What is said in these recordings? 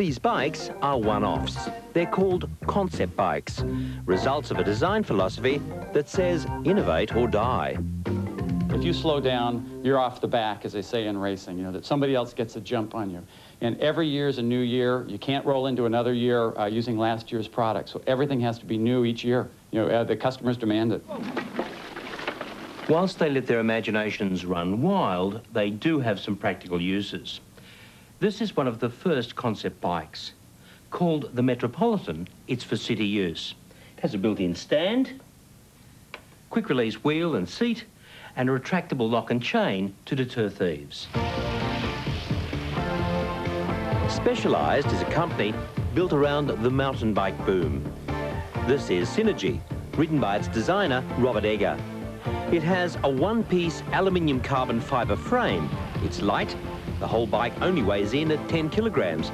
These bikes are one-offs. They're called concept bikes, results of a design philosophy that says innovate or die. If you slow down, you're off the back, as they say in racing, you know, that somebody else gets a jump on you. And every year is a new year. You can't roll into another year uh, using last year's product. So everything has to be new each year. You know, uh, the customers demand it. Whilst they let their imaginations run wild, they do have some practical uses. This is one of the first concept bikes. Called the Metropolitan, it's for city use. It has a built-in stand, quick release wheel and seat, and a retractable lock and chain to deter thieves. Specialized is a company built around the mountain bike boom. This is Synergy, ridden by its designer, Robert Egger. It has a one-piece aluminium carbon fibre frame. It's light, the whole bike only weighs in at 10 kilograms,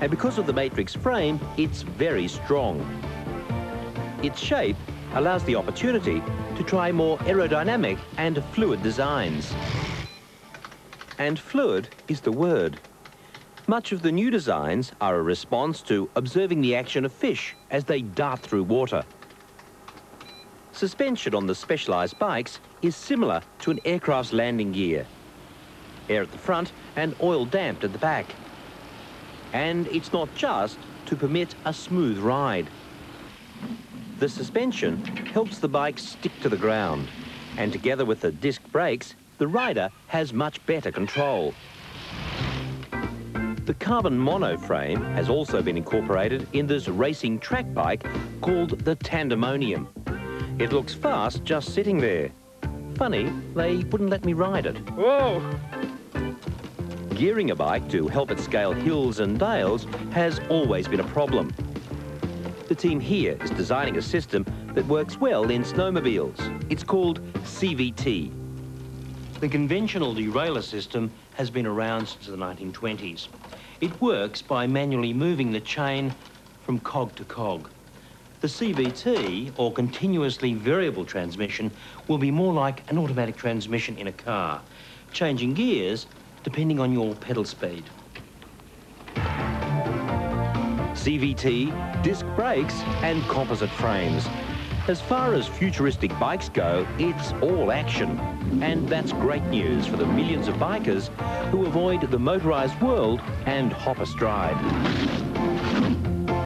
and because of the matrix frame, it's very strong. Its shape allows the opportunity to try more aerodynamic and fluid designs. And fluid is the word. Much of the new designs are a response to observing the action of fish as they dart through water. Suspension on the specialised bikes is similar to an aircraft's landing gear. Air at the front and oil damped at the back. And it's not just to permit a smooth ride. The suspension helps the bike stick to the ground. And together with the disc brakes, the rider has much better control. The carbon monoframe has also been incorporated in this racing track bike called the Tandemonium. It looks fast just sitting there. Funny, they wouldn't let me ride it. Whoa! Gearing a bike to help it scale hills and dales has always been a problem. The team here is designing a system that works well in snowmobiles. It's called CVT. The conventional derailleur system has been around since the 1920s. It works by manually moving the chain from cog to cog. The CVT, or continuously variable transmission, will be more like an automatic transmission in a car, changing gears depending on your pedal speed. CVT, disc brakes and composite frames. As far as futuristic bikes go, it's all action. And that's great news for the millions of bikers who avoid the motorised world and hop astride.